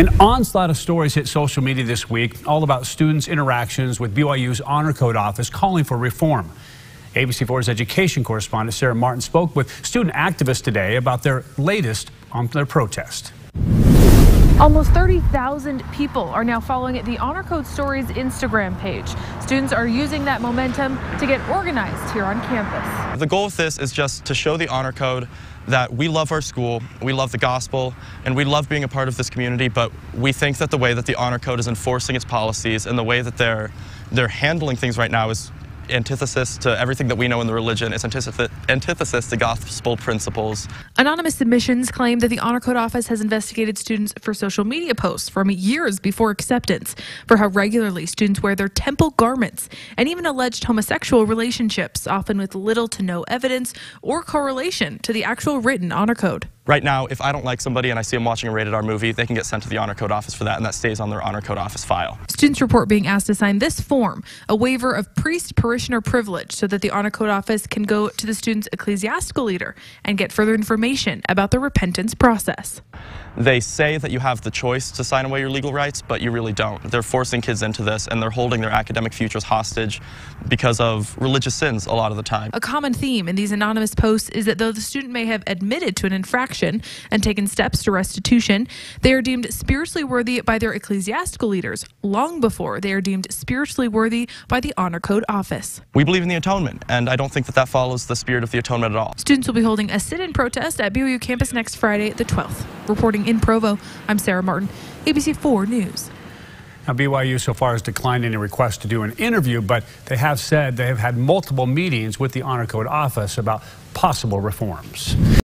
An onslaught of stories hit social media this week, all about students' interactions with BYU's Honor Code office calling for reform. ABC4's education correspondent Sarah Martin spoke with student activists today about their latest on their protest. Almost 30,000 people are now following the Honor Code Stories Instagram page. Students are using that momentum to get organized here on campus. The goal of this is just to show the Honor Code that we love our school, we love the gospel, and we love being a part of this community, but we think that the way that the Honor Code is enforcing its policies and the way that they're, they're handling things right now is antithesis to everything that we know in the religion. It's antithesis to gospel principles. Anonymous submissions claim that the Honor Code Office has investigated students for social media posts from years before acceptance, for how regularly students wear their temple garments, and even alleged homosexual relationships, often with little to no evidence or correlation to the actual written Honor Code. Right now, if I don't like somebody and I see them watching a rated R movie, they can get sent to the Honor Code office for that, and that stays on their Honor Code office file. Students report being asked to sign this form, a waiver of priest parishioner privilege, so that the Honor Code office can go to the student's ecclesiastical leader and get further information about the repentance process. They say that you have the choice to sign away your legal rights, but you really don't. They're forcing kids into this, and they're holding their academic futures hostage because of religious sins a lot of the time. A common theme in these anonymous posts is that though the student may have admitted to an infraction and taken steps to restitution, they are deemed spiritually worthy by their ecclesiastical leaders long before they are deemed spiritually worthy by the Honor Code office. We believe in the atonement, and I don't think that that follows the spirit of the atonement at all. Students will be holding a sit-in protest at BYU campus next Friday, the 12th. Reporting in Provo, I'm Sarah Martin, ABC 4 News. Now, BYU so far has declined any request to do an interview, but they have said they have had multiple meetings with the Honor Code office about possible reforms.